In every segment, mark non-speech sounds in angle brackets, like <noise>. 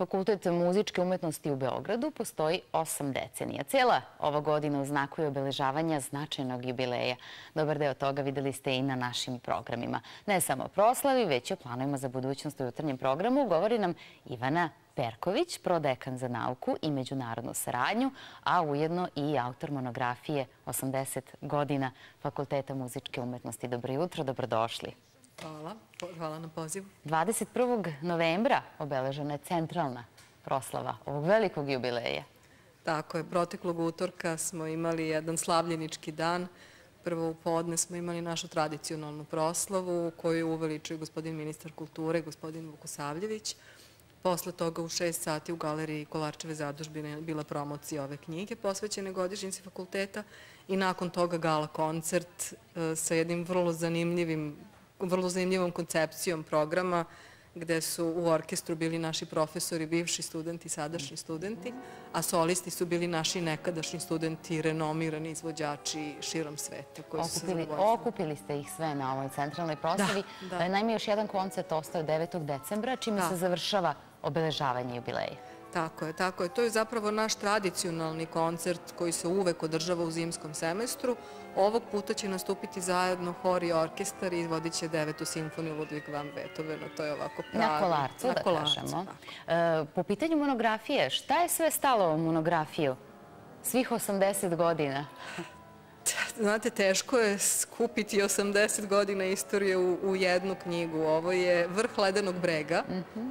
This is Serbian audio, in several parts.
Fakultet muzičke umetnosti u Beogradu postoji osam decenija. Cela ova godina oznakuje obeležavanja značajnog jubileja. Dobar deo toga videli ste i na našim programima. Ne samo o proslavi, već i o planovima za budućnost u jutarnjem programu govori nam Ivana Perković, prodekan za nauku i međunarodnu saradnju, a ujedno i autor monografije 80 godina Fakulteta muzičke umetnosti. Dobro jutro, dobrodošli. Hvala. Hvala na pozivu. 21. novembra obeležena je centralna proslava ovog velikog jubileja. Tako je. Proteklog utorka smo imali jedan slavljenički dan. Prvo u podne smo imali našu tradicionalnu proslavu koju uveličuje gospodin ministar kulture, gospodin Vukosavljević. Posle toga u šest sati u galeriji Kolarčeve zadužbine bila promocija ove knjige posvećene godišnjici fakulteta i nakon toga gala koncert e, sa jednim vrlo zanimljivim vrlo zanimljivom koncepcijom programa gde su u orkestru bili naši profesori, bivši studenti, sadašnji studenti, a solisti su bili naši nekadašnji studenti, renomirani izvođači širom sveta. Koji okupili, su okupili ste ih sve na ovoj centralnoj proslavi. Da, da. Naime, još jedan koncert ostao 9. decembra, čime da. se završava obeležavanje jubileja. Tako je, tako je. To je zapravo naš tradicionalni koncert koji se uvek održava u zimskom semestru. Ovog puta će nastupiti zajedno hor i orkestar i izvodit će devetu simfoniju Ludwig van Beethovena. To je ovako pravi. Na kolarcu, da kažemo. E, po pitanju monografije, šta je sve stalo u monografiju? Svih 80 godina. <laughs> Znate, teško je skupiti 80 godina istorije u, u jednu knjigu. Ovo je vrh ledenog brega. Mhm.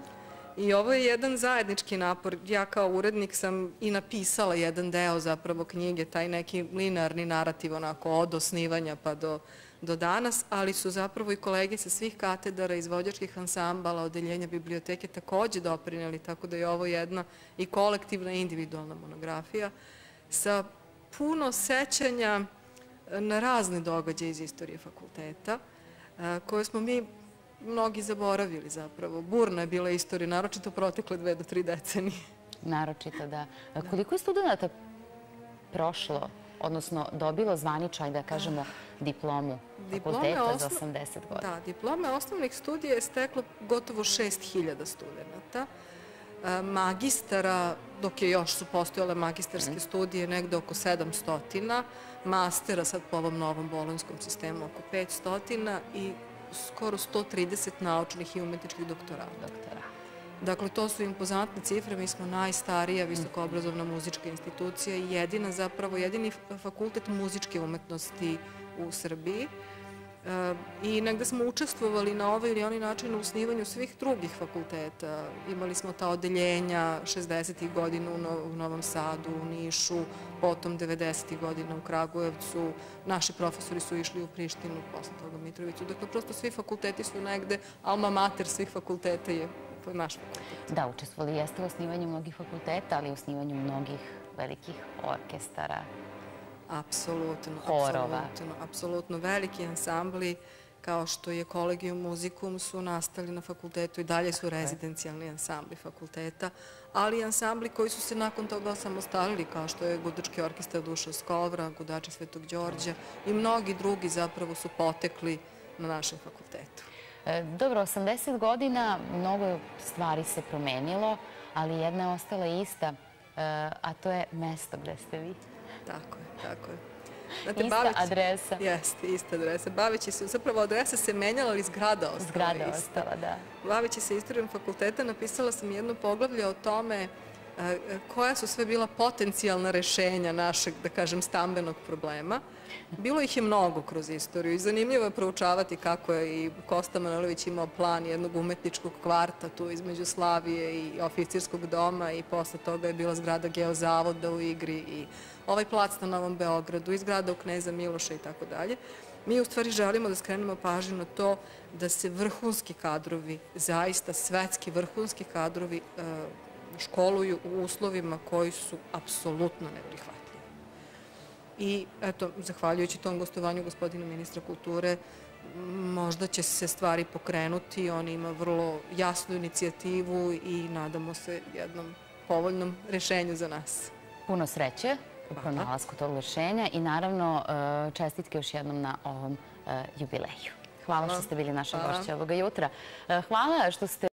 I ovo je jedan zajednički napor. Ja kao urednik sam i napisala jedan deo zapravo knjige, taj neki linearni narativ onako od osnivanja pa do, do danas, ali su zapravo i kolege sa svih katedara, izvođačkih ansambala, odeljenja biblioteke takođe doprineli, tako da je ovo jedna i kolektivna i individualna monografija sa puno sećanja na razne događaje iz istorije fakulteta, koje smo mi mnogi zaboravili zapravo. Burna je bila istorija, naročito protekle dve do tri decenije. Naročito, da. Koliko je studenta prošlo, odnosno dobilo zvaničaj, da kažemo, diplomu fakulteta za 80 godina? Da, diplome osnovnih studija je steklo gotovo 6000 studenta. Magistara, dok je još su postojale magistarske mhm. studije, negde oko 700, mastera sad po ovom novom bolonskom sistemu oko 500 i skoro 130 naučnih i umetničkih doktorata. Doktora. Dakle, to su impozantne cifre. Mi smo najstarija visokoobrazovna muzička institucija i jedina, zapravo, jedini fakultet muzičke umetnosti u Srbiji. I negde smo učestvovali na ovaj ili onaj način u usnivanju svih drugih fakulteta. Imali smo ta odeljenja 60. godina u Novom Sadu, u Nišu, potom 90. godina u Kragujevcu. Naši profesori su išli u Prištinu, posle toga Mitrovicu. Dakle, prosto svi fakulteti su negde, alma mater svih fakulteta je naš fakultet. Da, učestvovali jeste u osnivanju mnogih fakulteta, ali i u osnivanju mnogih velikih orkestara, Apsolutno, apsolutno, apsolutno. Veliki ansambli kao što je Kolegijum muzikum su nastali na fakultetu i dalje su rezidencijalni ansambli fakulteta, ali i ansambli koji su se nakon toga samostalili kao što je Gudački orkestar Duša Skovra, Gudači Svetog Đorđa i mnogi drugi zapravo su potekli na našem fakultetu. E, dobro, 80 godina mnogo stvari se promenilo, ali jedna je ostala ista, e, a to je mesto gde ste vi. Tako je, tako je. Znate, ista baveći, adresa. Jeste, ista adresa. Baveći se, zapravo adresa se menjala, ali zgrada ostala Zgrada ostala, da. Baveći se istorijom fakulteta, napisala sam jedno poglavlje o tome koja su sve bila potencijalna rešenja našeg, da kažem, stambenog problema. Bilo ih je mnogo kroz istoriju i zanimljivo je proučavati kako je i Kosta Manojlović imao plan jednog umetničkog kvarta tu između Slavije i oficirskog doma i posle toga je bila zgrada Geozavoda u igri i ovaj plac na Novom Beogradu i zgrada u Kneza Miloša i tako dalje. Mi u stvari želimo da skrenemo pažnju na to da se vrhunski kadrovi, zaista svetski vrhunski kadrovi školuju u uslovima koji su apsolutno neprihvatljivi. I eto, zahvaljujući tom gostovanju gospodina ministra kulture, možda će se stvari pokrenuti, on ima vrlo jasnu inicijativu i nadamo se jednom povoljnom rešenju za nas. Puno sreće u pronalasku tog rešenja i naravno e, čestitke još jednom na ovom e, jubileju. Hvala što ste bili naša gošća ovoga jutra. E, hvala što ste